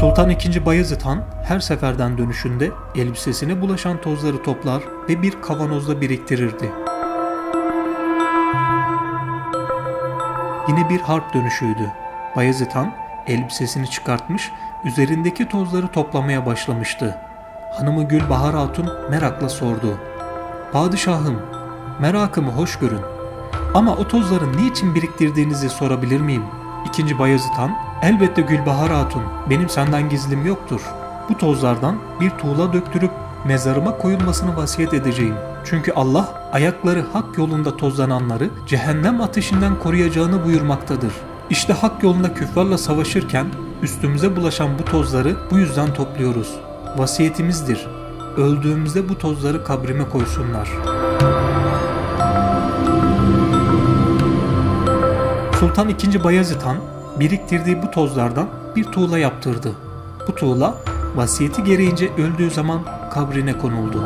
Sultan II. Bayezid Han her seferden dönüşünde elbisesine bulaşan tozları toplar ve bir kavanozda biriktirirdi. Yine bir harp dönüşüydü. Bayezid Han elbisesini çıkartmış, üzerindeki tozları toplamaya başlamıştı. Hanımı Gülbahar Hatun merakla sordu. Padişahım, merakımı hoş görün. Ama o tozları niçin biriktirdiğinizi sorabilir miyim? İkinci Bayezid Han, elbette Gülbahar Hatun, benim senden gizlim yoktur. Bu tozlardan bir tuğla döktürüp mezarıma koyulmasını vasiyet edeceğim. Çünkü Allah ayakları hak yolunda tozlananları cehennem ateşinden koruyacağını buyurmaktadır. İşte hak yolunda küffarla savaşırken üstümüze bulaşan bu tozları bu yüzden topluyoruz. Vasiyetimizdir. Öldüğümüzde bu tozları kabrime koysunlar. Sultan II. Bayezid Han biriktirdiği bu tozlardan bir tuğla yaptırdı. Bu tuğla vasiyeti gereğince öldüğü zaman kabrine konuldu.